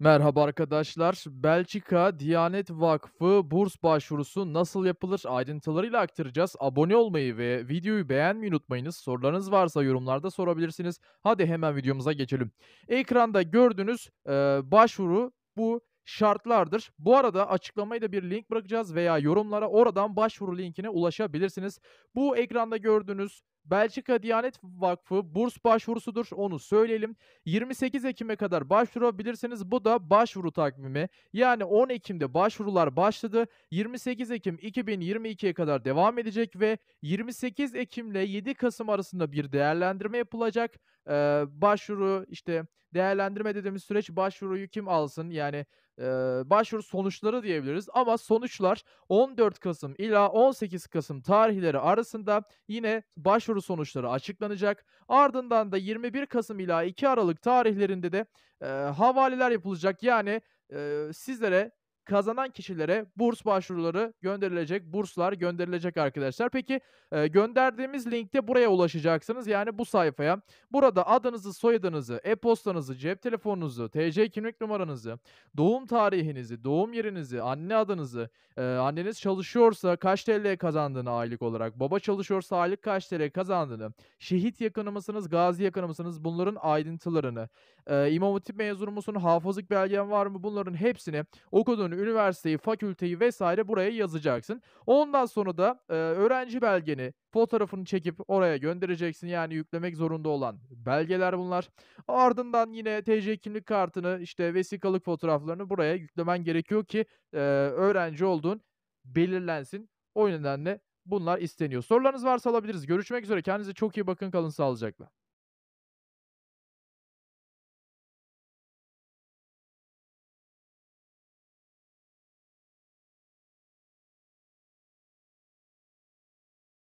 Merhaba arkadaşlar. Belçika Diyanet Vakfı burs başvurusu nasıl yapılır? Ayrıntılarıyla aktaracağız. Abone olmayı ve videoyu beğenmeyi unutmayınız. Sorularınız varsa yorumlarda sorabilirsiniz. Hadi hemen videomuza geçelim. Ekranda gördüğünüz e, başvuru bu şartlardır. Bu arada açıklamaya da bir link bırakacağız veya yorumlara oradan başvuru linkine ulaşabilirsiniz. Bu ekranda gördüğünüz Belçika Diyanet Vakfı burs başvurusudur. Onu söyleyelim. 28 Ekim'e kadar başvurabilirsiniz. Bu da başvuru takvimi. Yani 10 Ekim'de başvurular başladı. 28 Ekim 2022'ye kadar devam edecek ve 28 Ekim ile 7 Kasım arasında bir değerlendirme yapılacak. Ee, başvuru işte değerlendirme dediğimiz süreç başvuruyu kim alsın yani e, başvuru sonuçları diyebiliriz ama sonuçlar 14 Kasım ila 18 Kasım tarihleri arasında yine başvuru sonuçları açıklanacak. Ardından da 21 Kasım ila 2 Aralık tarihlerinde de e, havaleler yapılacak. Yani e, sizlere kazanan kişilere burs başvuruları gönderilecek, burslar gönderilecek arkadaşlar. Peki e, gönderdiğimiz linkte buraya ulaşacaksınız. Yani bu sayfaya. Burada adınızı, soyadınızı, e-postanızı, cep telefonunuzu, TC kimlik numaranızı, doğum tarihinizi, doğum yerinizi, anne adınızı, e, anneniz çalışıyorsa kaç TL kazandığını aylık olarak, baba çalışıyorsa aylık kaç TL kazandığını, şehit yakını mısınız, gazi yakını mısınız bunların ayrıntılarını, e, İmam Hatip mezunu musun, hafızlık belgen var mı bunların hepsini okuduğunu üniversiteyi, fakülteyi vesaire buraya yazacaksın. Ondan sonra da e, öğrenci belgeni, fotoğrafını çekip oraya göndereceksin. Yani yüklemek zorunda olan belgeler bunlar. Ardından yine TC kimlik kartını, işte vesikalık fotoğraflarını buraya yüklemen gerekiyor ki e, öğrenci olduğun belirlensin. O nedenle bunlar isteniyor. Sorularınız varsa alabiliriz. Görüşmek üzere. Kendinize çok iyi bakın. Kalın sağlıcakla.